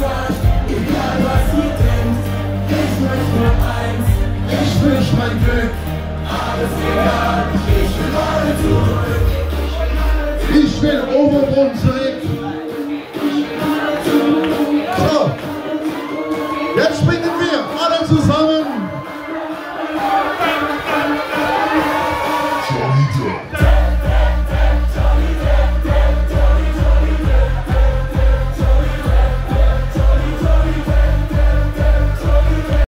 sagt, egal was ihr denkt, ich möchte nur eins, ich wünsch mein Glück, alles egal, ich will alle zurück. Ich will Oberbrunswick. So, jetzt springen wir alle zusammen.